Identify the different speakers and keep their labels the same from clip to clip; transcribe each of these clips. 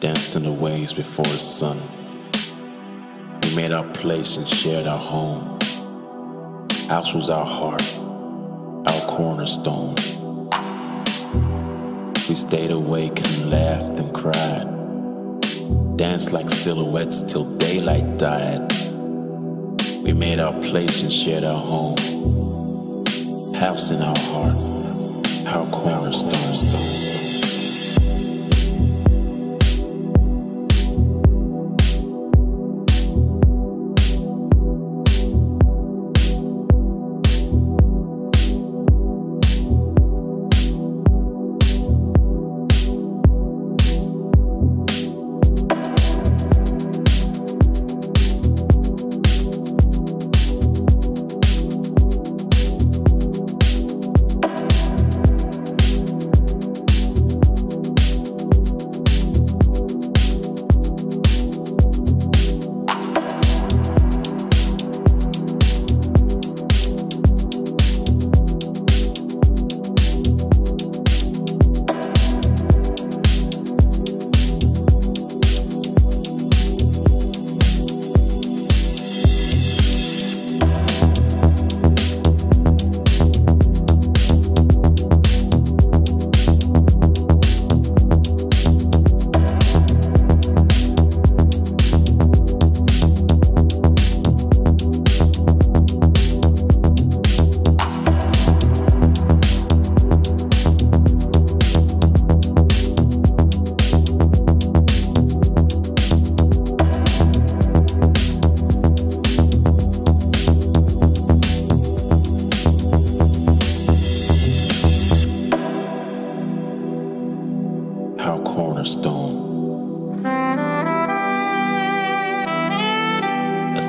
Speaker 1: danced in the waves before the sun. We made our place and shared our home. House was our heart, our cornerstone. We stayed awake and laughed and cried, danced like silhouettes till daylight died. We made our place and shared our home. House in our heart, our cornerstone.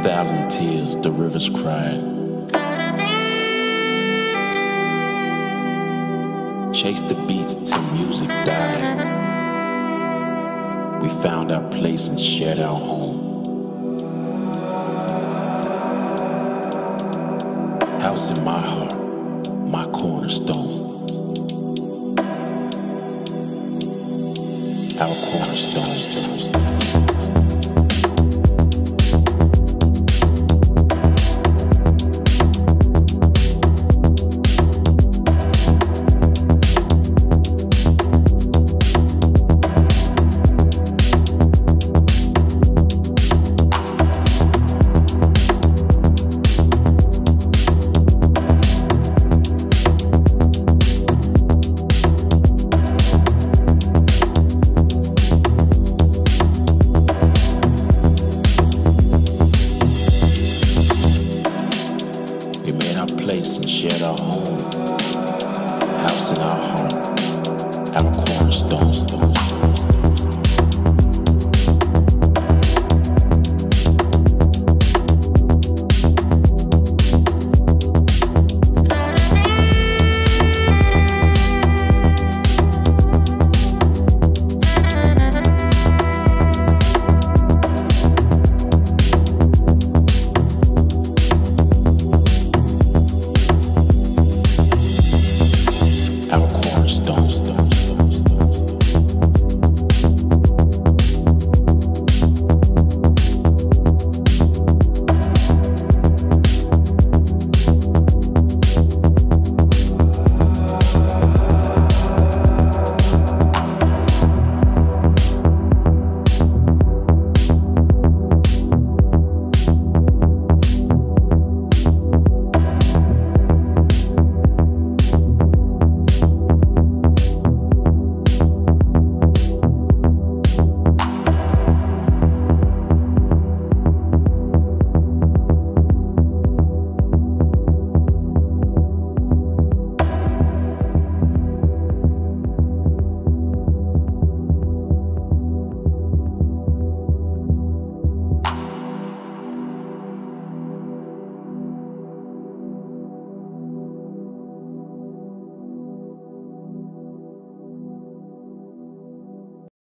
Speaker 1: Thousand tears the rivers cried. Chased the beats till music died. We found our place and shared our home. House in my heart, my cornerstone. Our cornerstone. Place and shared our home. House in our heart, our cornerstone.